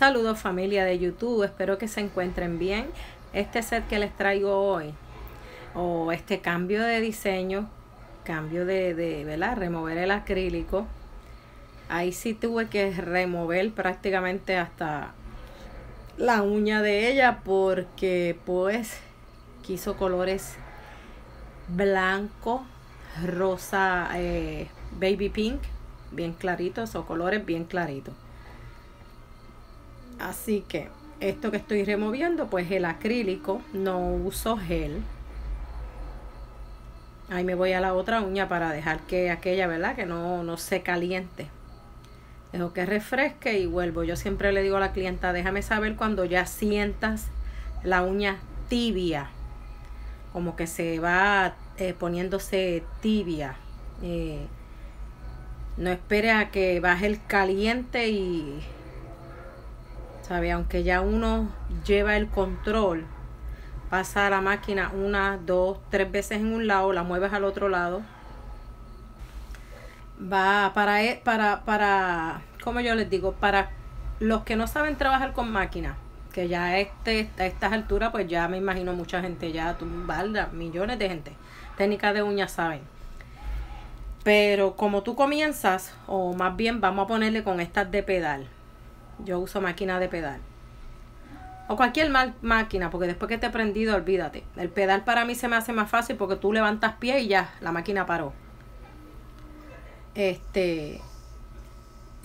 Saludos familia de YouTube, espero que se encuentren bien. Este set que les traigo hoy, o este cambio de diseño, cambio de, de ¿verdad? Remover el acrílico. Ahí sí tuve que remover prácticamente hasta la uña de ella porque pues quiso colores blanco, rosa, eh, baby pink, bien claritos o colores bien claritos. Así que esto que estoy removiendo, pues el acrílico, no uso gel. Ahí me voy a la otra uña para dejar que aquella, ¿verdad? Que no, no se caliente. Dejo que refresque y vuelvo. Yo siempre le digo a la clienta, déjame saber cuando ya sientas la uña tibia. Como que se va eh, poniéndose tibia. Eh, no espere a que baje el caliente y ¿sabe? Aunque ya uno lleva el control, pasa a la máquina una, dos, tres veces en un lado, la mueves al otro lado. Va para, e, para, para, como yo les digo, para los que no saben trabajar con máquina, que ya este, a estas alturas, pues ya me imagino mucha gente, ya valda, millones de gente, técnicas de uñas saben. Pero como tú comienzas, o más bien vamos a ponerle con estas de pedal yo uso máquina de pedal. O cualquier máquina, porque después que te he prendido, olvídate. El pedal para mí se me hace más fácil porque tú levantas pie y ya, la máquina paró. Este.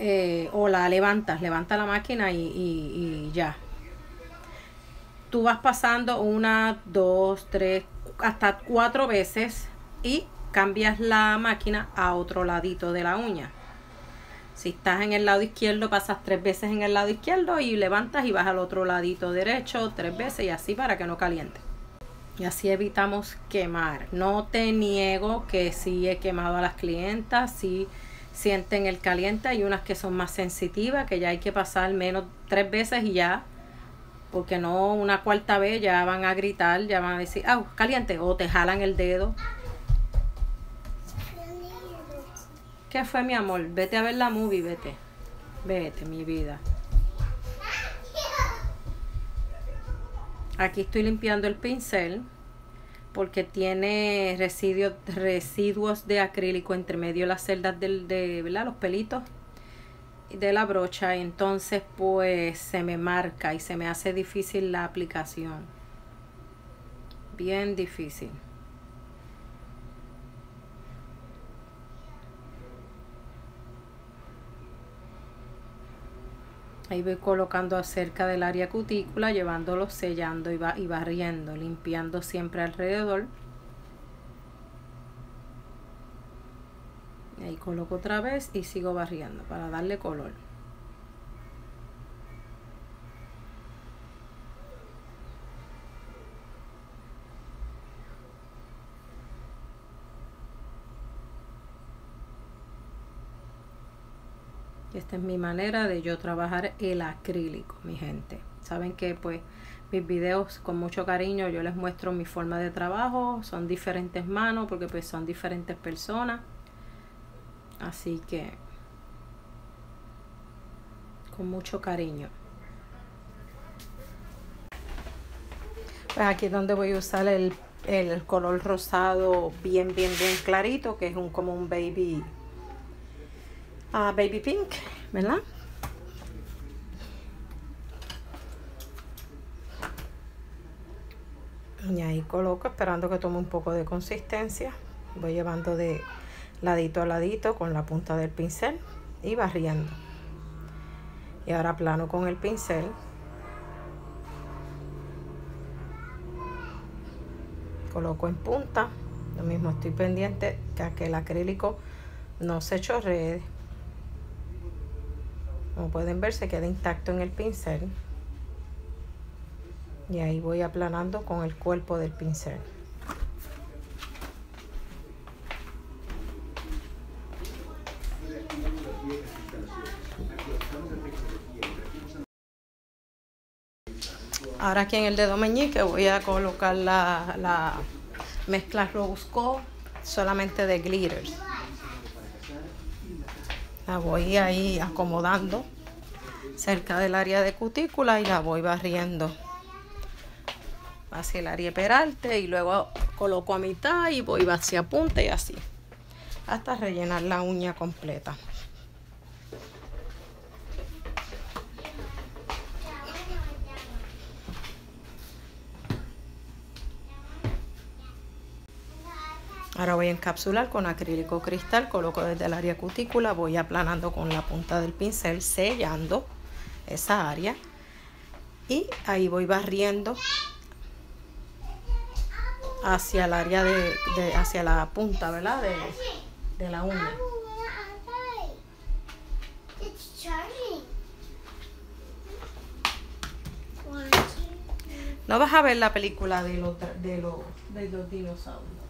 Eh, o la levantas, levanta la máquina y, y ya. Tú vas pasando una, dos, tres, hasta cuatro veces y cambias la máquina a otro ladito de la uña. Si estás en el lado izquierdo, pasas tres veces en el lado izquierdo y levantas y vas al otro ladito derecho tres veces y así para que no caliente. Y así evitamos quemar. No te niego que sí he quemado a las clientas, sí sienten el caliente. Hay unas que son más sensitivas, que ya hay que pasar menos tres veces y ya. Porque no una cuarta vez ya van a gritar, ya van a decir, ah, caliente, o te jalan el dedo ¿Qué fue, mi amor? Vete a ver la movie, vete. Vete, mi vida. Aquí estoy limpiando el pincel porque tiene residuos, residuos de acrílico entre medio de las celdas del, de los pelitos de la brocha. Entonces, pues se me marca y se me hace difícil la aplicación. Bien difícil. Ahí voy colocando cerca del área cutícula, llevándolo sellando y, y barriendo, limpiando siempre alrededor. Ahí coloco otra vez y sigo barriendo para darle color. Esta es mi manera de yo trabajar el acrílico, mi gente. Saben que pues mis videos con mucho cariño yo les muestro mi forma de trabajo. Son diferentes manos porque pues son diferentes personas. Así que con mucho cariño. Pues aquí es donde voy a usar el, el color rosado bien, bien, bien clarito, que es un como un baby Baby Pink, ¿verdad? Y ahí coloco esperando que tome un poco de consistencia. Voy llevando de ladito a ladito con la punta del pincel y barriendo. Y ahora plano con el pincel. Coloco en punta. Lo mismo estoy pendiente que el acrílico no se chorree como pueden ver se queda intacto en el pincel. Y ahí voy aplanando con el cuerpo del pincel. Ahora aquí en el dedo meñique voy a colocar la, la mezcla Rose Gold solamente de glitters. La voy ahí acomodando cerca del área de cutícula y la voy barriendo hacia el área peralte y luego coloco a mitad y voy hacia punta y así hasta rellenar la uña completa. Ahora voy a encapsular con acrílico cristal, coloco desde el área cutícula, voy aplanando con la punta del pincel, sellando esa área. Y ahí voy barriendo hacia el área de, hacia la punta, ¿verdad? De, de la uña. No vas a ver la película de los, de los, de los dinosaurios.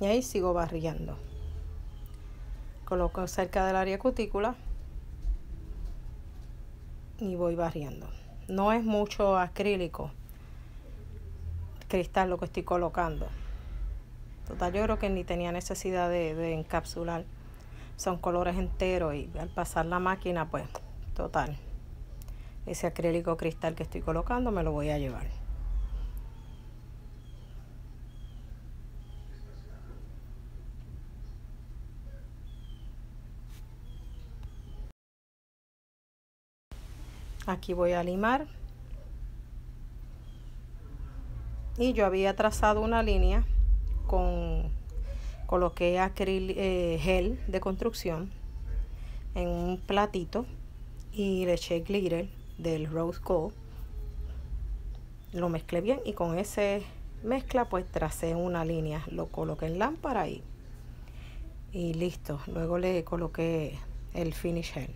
Y ahí sigo barriendo. Coloco cerca del área cutícula y voy barriendo. No es mucho acrílico, cristal lo que estoy colocando. Total, yo creo que ni tenía necesidad de, de encapsular. Son colores enteros y al pasar la máquina, pues, total ese acrílico cristal que estoy colocando me lo voy a llevar. Aquí voy a limar. Y yo había trazado una línea con coloqué acrílico eh, gel de construcción en un platito y le eché glitter del Rose Gold. Lo mezclé bien y con ese mezcla pues tracé una línea. Lo coloqué en lámpara y, y listo. Luego le coloqué el finish gel.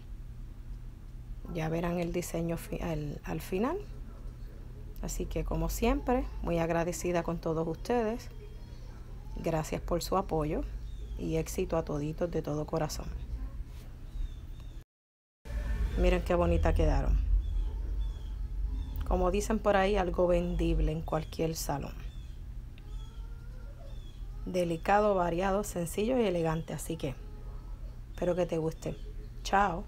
Ya verán el diseño al, al final. Así que como siempre, muy agradecida con todos ustedes. Gracias por su apoyo y éxito a toditos de todo corazón. Miren qué bonita quedaron como dicen por ahí, algo vendible en cualquier salón. Delicado, variado, sencillo y elegante, así que espero que te guste. Chao.